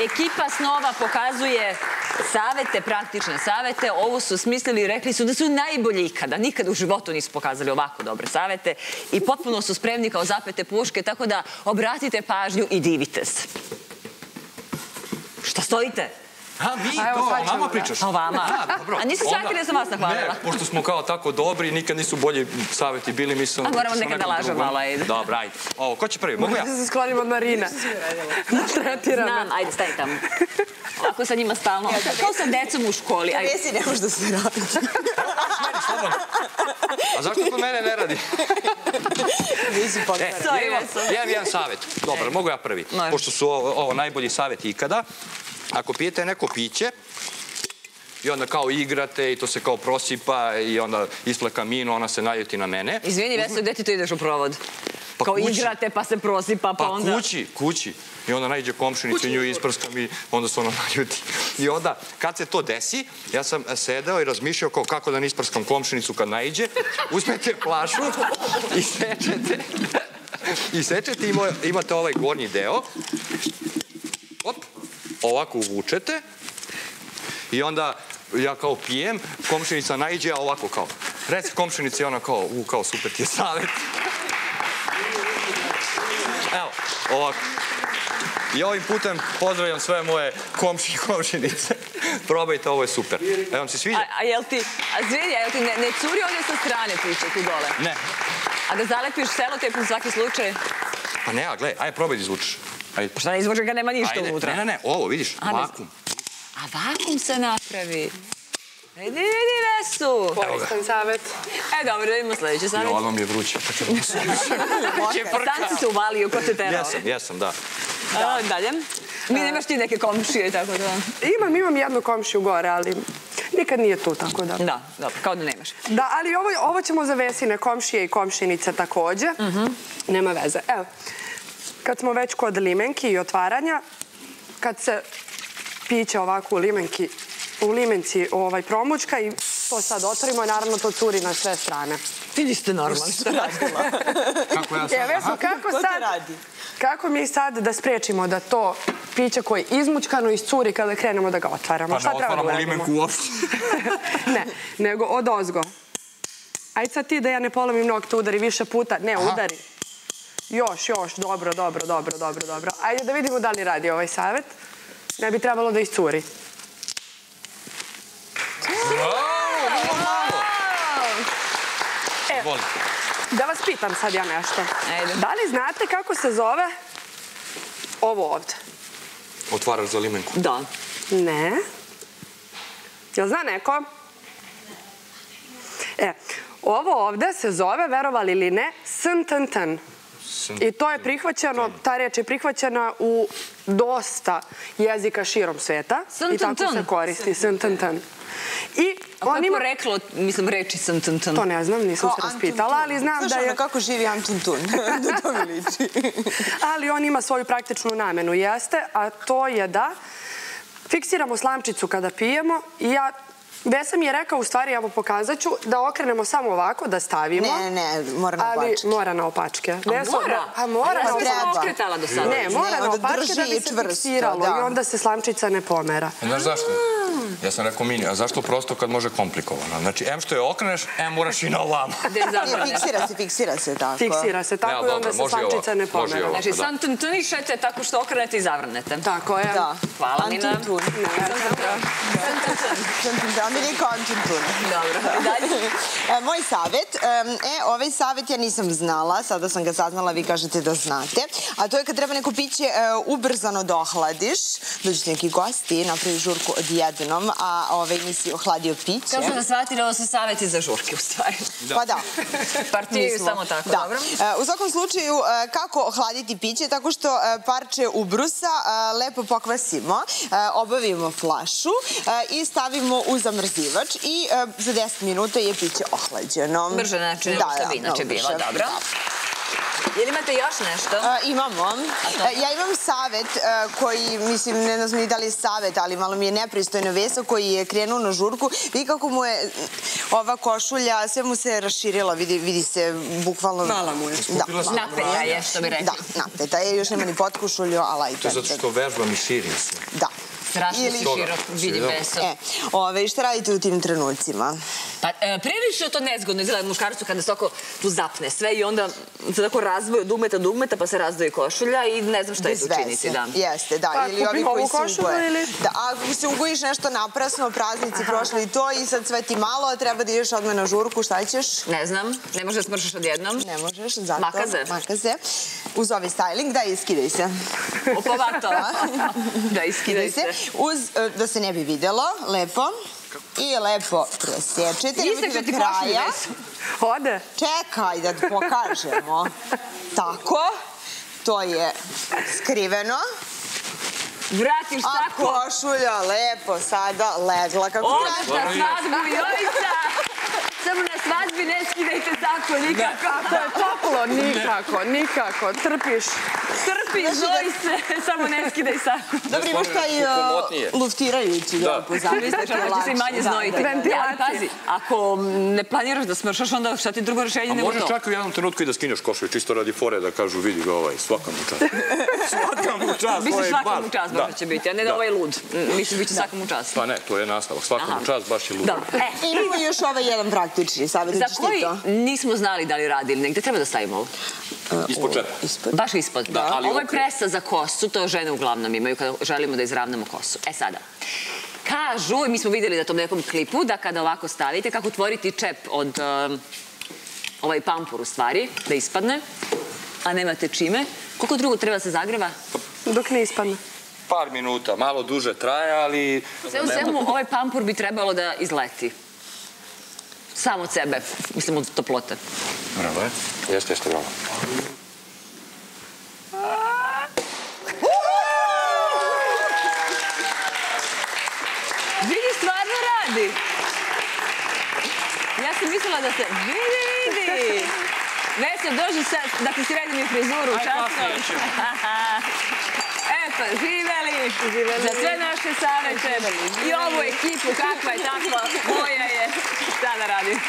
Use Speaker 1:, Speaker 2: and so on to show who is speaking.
Speaker 1: Ekipa Snova pokazuje savete, praktične savete. Ovo su smislili i rekli su da su najbolji ikada. Nikad u životu nisu pokazali ovako dobre savete. I potpuno su spremni kao zapete puške, tako da obratite pažnju i divite se. Šta stojite?
Speaker 2: A, mi to, o nama pričaš?
Speaker 1: O vama.
Speaker 2: A, dobro.
Speaker 1: A nisi shvatili da sam vas nahvalila?
Speaker 2: Ne, pošto smo kao tako dobri, nikad nisu bolji savjeti bili, mislim...
Speaker 1: A moramo nekad da lažemo, malo, ajde.
Speaker 2: Dobro, ajde. Ovo, ko će prvi? Mogu ja?
Speaker 3: Da se sklonim od Marina. Me.
Speaker 1: Znam, ajde, stavi tamo. Ovako sa njima stalno. Kao sa decom u školi. Ajde.
Speaker 4: Vesi ne može da se radi.
Speaker 2: A zašto kod mene ne radi?
Speaker 4: Nisi
Speaker 2: E,
Speaker 4: potpera.
Speaker 2: ja imam, ja imam jedan savjet. Dobro, mogu ja prvi. Pošto su ovo, ovo najbolji savjeti ikada. Ako pijete neko piće, i onda kao igrate i to se kao prosipa i onda isple kamino, ona se naljuti na mene.
Speaker 1: Izvini, Veso, gde ti to ideš u provod?
Speaker 2: Pa
Speaker 1: Kao
Speaker 2: kući.
Speaker 1: igrate, pa se prosipa, pa
Speaker 2: Pa
Speaker 1: onda...
Speaker 2: kući, kući. I onda najde komšinicu i nju isprskam i onda se ona naljuti. I onda, kad se to desi, ja sam sedeo i razmišljao kao kako da ne isprskam komšinicu kad najde. Uzmete plašu i sečete. I sečete imate ovaj gornji deo. Ovako uvučete. I onda ja kao pijem, komšinica najde, a ovako kao. Reci komšinici, ona kao, u, kao super ti je savjet. Evo, ovako. I ovim putem pozdravljam sve moje komši i komšinice. Probajte, ovo je super. Evo vam se sviđa?
Speaker 1: A, a jel ti, a zvijedi, a jel ti ne, ne curi ovdje sa strane piće tu dole?
Speaker 2: Ne.
Speaker 1: A da zalepiš selotep u svaki slučaj?
Speaker 2: Pa ne, a gledaj, ajde probaj da izvučeš. Ajde.
Speaker 1: Šta ne izvođe ga nema ništa
Speaker 2: Ajde,
Speaker 1: unutra?
Speaker 2: ne, ne, ne, ovo, vidiš,
Speaker 1: A,
Speaker 2: vakum.
Speaker 1: A vakum se napravi. Vidi, vidi, Vesu.
Speaker 3: Koristan savjet.
Speaker 1: E, dobro, da imamo sljedeće
Speaker 2: I
Speaker 1: savjet.
Speaker 2: ovo mi je vruće. pa da se-
Speaker 1: Sam si se uvalio, ko te terao?
Speaker 2: Jesam, jesam, da.
Speaker 1: A, dalje. Mi nemaš ti neke komšije, tako da...
Speaker 3: Imam, imam jednu komšiju gore, ali nikad nije tu, tako da.
Speaker 1: Da, dobro, kao da nemaš.
Speaker 3: Da, ali ovo, ovo ćemo za vesine komšije i komšinice takođe. Nema veze. Evo, kad smo već kod limenki i otvaranja, kad se piće ovako u limenki, u limenci ovaj promučka i to sad otvorimo, naravno to curi na sve strane.
Speaker 1: Vidi ste normalno što radila.
Speaker 2: Kako ja sam?
Speaker 3: Vesno, kako
Speaker 4: Ko to
Speaker 3: sad,
Speaker 4: radi?
Speaker 3: kako mi sad da sprečimo da to piće koje je izmučkano iscuri kada krenemo da ga otvaramo?
Speaker 2: Pa
Speaker 3: Šta
Speaker 2: ne otvaramo limenku uopšte.
Speaker 3: ne, nego od ozgo. Ajde sad ti da ja ne polomim nokte, udari više puta. Ne, udari. Još, još, dobro, dobro, dobro, dobro, dobro. Ajde da vidimo da li radi ovaj savjet. Ne bi trebalo da iscuri. E, da vas pitam sad ja nešto.
Speaker 1: Ajde.
Speaker 3: Da li znate kako se zove ovo ovde?
Speaker 2: Otvaraš za limenku.
Speaker 1: Da.
Speaker 3: Ne. Jel zna neko? E, ovo ovde se zove, verovali ili ne, I to je prihvaćeno, ta reč je prihvaćena u dosta jezika širom sveta. I tako se koristi, sntantan. I
Speaker 1: A kako
Speaker 3: on
Speaker 1: je
Speaker 3: ima...
Speaker 1: poreklo, mislim, reči sam tan?
Speaker 3: To ne znam, nisam se raspitala, ali znam
Speaker 4: Znaš
Speaker 3: da je...
Speaker 4: ono kako živi Antun Tun? da to mi liči.
Speaker 3: ali on ima svoju praktičnu namenu, jeste, a to je da fiksiramo slamčicu kada pijemo i ja Vesa mi je rekao, u stvari, evo pokazat ću, da okrenemo samo ovako, da stavimo.
Speaker 4: Ne, ne, ne, mora na
Speaker 3: ali
Speaker 4: opačke.
Speaker 3: mora na opačke.
Speaker 1: A mora?
Speaker 3: A mora
Speaker 1: Ja
Speaker 3: na opačke.
Speaker 1: okretala do sada.
Speaker 3: Ne, mora
Speaker 4: Ne,
Speaker 3: na
Speaker 4: onda
Speaker 3: opačke da bi se
Speaker 4: čvrsto,
Speaker 3: fiksiralo
Speaker 4: da.
Speaker 3: i onda se slamčica ne pomera.
Speaker 2: Znaš zašto? Ja sam rekao mini, a zašto prosto kad može komplikovano? Znači, em što je okreneš, em moraš i na ovamo.
Speaker 1: Zabrane?
Speaker 4: fiksira se, fiksira se tako.
Speaker 3: Fiksira se tako
Speaker 2: Ne,
Speaker 3: i onda
Speaker 2: dobro,
Speaker 3: se slamčica ne pomera.
Speaker 1: Znači, sam tan tanišete tako što okrenete i zavrnete.
Speaker 3: Tako je.
Speaker 4: Da.
Speaker 1: Hvala, Nina.
Speaker 4: Antun Tun. Antun Tun, Miliko Antun Tun.
Speaker 1: Dobro, i dalje.
Speaker 4: E, Moj savjet, e, ovaj savjet ja nisam znala, sada sam ga saznala, vi kažete da znate, a to je kad treba neko piće e, ubrzano da ohladiš, dođete neki gosti, napravi žurku odjednom, a ovaj nisi ohladio piće.
Speaker 1: Kao što sam shvatila, ovo su savjeti za žurke, u stvari.
Speaker 4: Pa da.
Speaker 1: Partijaju
Speaker 4: Nismo.
Speaker 1: samo tako,
Speaker 4: da.
Speaker 1: dobro.
Speaker 4: E, U svakom slučaju, e, kako ohladiti piće? Tako što e, parče ubrusa lepo pokvasimo, obavimo flašu i stavimo u zamrzivač i za 10 minuta je piće ohlađeno.
Speaker 1: Brže način nego što bi inače bilo, dobro.
Speaker 4: Da.
Speaker 1: Jel imate još nešto?
Speaker 4: A, imamo. E, Ja imam savet e, koji, mislim, ne znam ni da li je savet, ali malo mi je nepristojno vesa koji je krenuo na žurku. Vidi kako mu je ova košulja, sve mu se raširila, vidi, vidi se bukvalno...
Speaker 3: Mala mu je.
Speaker 4: Da,
Speaker 2: sam.
Speaker 1: Napeta je, što bi rekli.
Speaker 4: Da, napeta je, još nema ni potkošulju, ali.
Speaker 2: To je zato što vežbam i širim se.
Speaker 4: Da.
Speaker 1: Strašno
Speaker 4: Ili-
Speaker 1: si
Speaker 2: Toga.
Speaker 1: širok, vidim.
Speaker 4: E, ove, šta radite u tim trenucima?
Speaker 1: Pa, e, prilično je to nezgodno izgleda muškarcu kada se oko tu zapne sve i onda se tako razvoje od dugmeta do dugmeta pa se razdvoji košulja i ne znam šta je tu činiti. Da.
Speaker 4: Jeste, da.
Speaker 3: Pa,
Speaker 4: ili ovi
Speaker 3: kupim
Speaker 4: koji
Speaker 3: ovu
Speaker 4: se ugoje.
Speaker 3: ili-
Speaker 4: Da, ako se ugojiš nešto naprasno, praznici prošli i to i sad sve ti malo, a treba da ideš odmah na žurku, šta ćeš?
Speaker 1: Ne znam, ne može da smršaš odjednom.
Speaker 4: Ne možeš, zato...
Speaker 1: Makaze.
Speaker 4: Makaze. Uz ovaj styling, da, iskidaj se.
Speaker 1: Opovato. da, iskidaj se.
Speaker 4: Uz, e, da se ne bi videlo, lepo. I lepo presečete. nemojte
Speaker 1: Isekle
Speaker 4: do
Speaker 1: ti
Speaker 4: kraja.
Speaker 1: Vesu.
Speaker 3: Ode.
Speaker 4: Čekaj da ti pokažemo. Tako. To je skriveno.
Speaker 1: Vratiš
Speaker 4: A
Speaker 1: tako.
Speaker 4: košulja lepo sada legla kako
Speaker 1: Odeš
Speaker 4: treba.
Speaker 1: na svadbu. Samo na svadbi ne skidajte tako nikako.
Speaker 3: Ako je toplo, nikako, nikako. Trpiš.
Speaker 1: Trpi, znoji se, samo ne skidaj sako.
Speaker 4: Dobro, imaš taj uh,
Speaker 2: komotnije.
Speaker 4: luftirajući
Speaker 2: Da.
Speaker 1: Misliš kako će se i manje znojiti.
Speaker 3: da. Ventilacija.
Speaker 1: pazi, ako ne planiraš da smršaš, onda šta ti drugo rešenje
Speaker 2: A
Speaker 1: nego
Speaker 2: možeš
Speaker 1: to?
Speaker 2: čak u jednom trenutku i da skineš košulju, čisto radi fore da kažu vidi ga ovaj, svaka mu čast. svaka mu čast,
Speaker 1: Misliš
Speaker 2: ovaj bar.
Speaker 1: u čast
Speaker 2: Da.
Speaker 1: baš će biti, a ne da
Speaker 2: Da.
Speaker 1: ovaj lud. Misliš biti svakom u čast.
Speaker 2: Pa ne, to je nastavak. Svaka mu
Speaker 1: Aha.
Speaker 2: čast, baš je lud.
Speaker 1: E,
Speaker 4: imamo još ovaj jedan praktični savjet.
Speaker 1: za koji
Speaker 4: to?
Speaker 1: nismo znali da li radi ili negde, treba da stavimo ovo.
Speaker 2: Ispod čepa.
Speaker 4: Ispod.
Speaker 1: Baš ispod.
Speaker 2: Da, ali
Speaker 1: Ovo je presa za kosu, to žene uglavnom imaju kada želimo da izravnamo kosu. E sada, kažu, i mi smo vidjeli na tom nekom klipu, da kada ovako stavite, kako otvoriti čep od um, ovaj pampur u stvari, da ispadne, a nemate čime. Koliko drugo treba da se zagreva?
Speaker 3: Dok ne ispadne.
Speaker 2: Par minuta, malo duže traje, ali...
Speaker 1: Sve u svemu, ovaj pampur bi trebalo da izleti. Sam od sebe, mislim od toplote.
Speaker 2: Bravo je. Jeste, jeste, bravo.
Speaker 1: Vidi, stvarno radi. Ja sam mislila da se... Vidi, vidi! Vesel, dođi sad da ti sredim i frizuru. Často. Eto, živeli, za sve naše savete i ovu ekipu, kakva je takva, moja je, šta da radim.